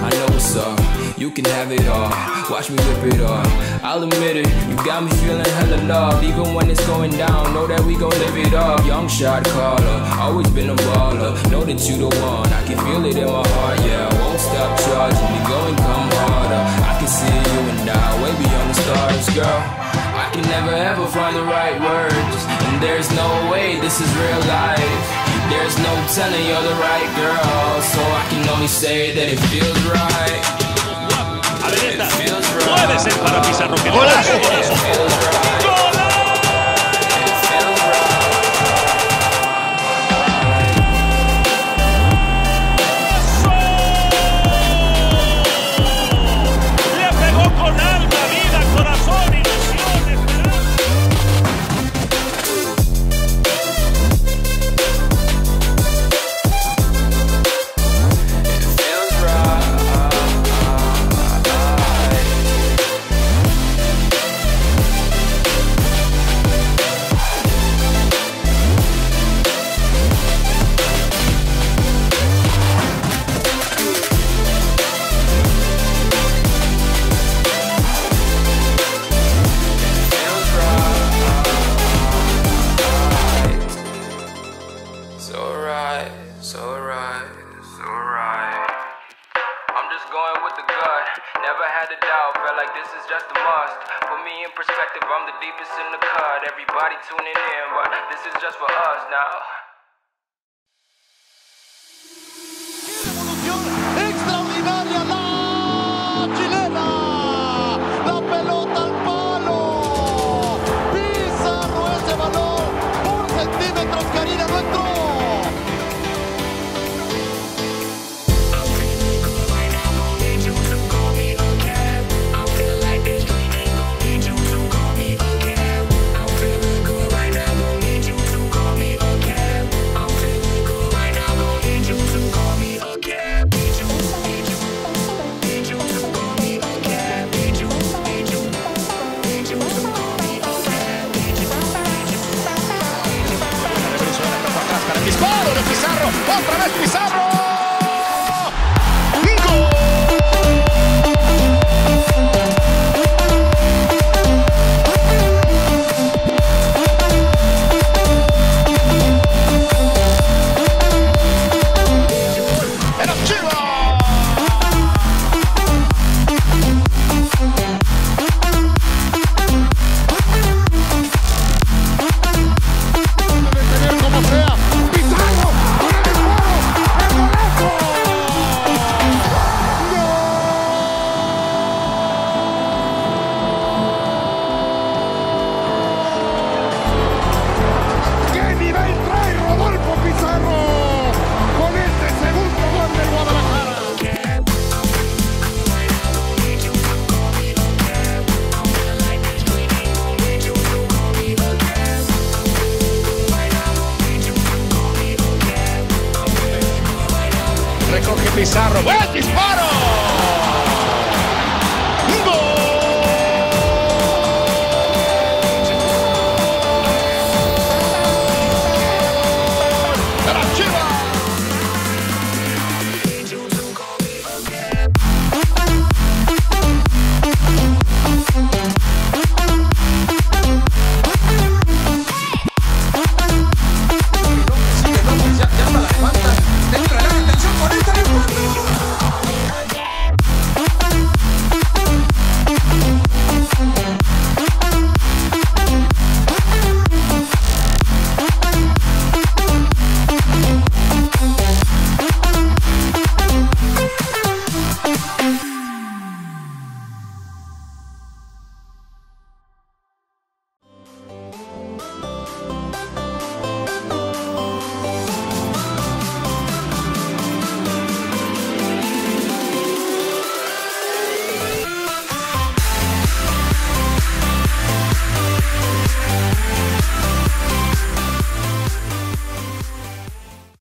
I know what's up. You can have it all. Watch me rip it off. I'll admit it. You got me feeling hella loved. Even when it's going down, know that we gon' live it up. Young shot caller. Always been a baller. Know that you the one. I can feel it in my heart. Yeah, I won't stop charging me. Go and come harder. I can see you and I way beyond the stars, girl. I can never ever find the right words. And there's no way this is real life. There's no telling you're the right girl. So I can only say that it feels right. A ver esta. Puede ser para Pizarro Golazo. Never had a doubt, felt like this is just a must. Put me in perspective, I'm the deepest in the cut. Everybody tuning in, but this is just for us now. Pizarro. ¡Buen disparo!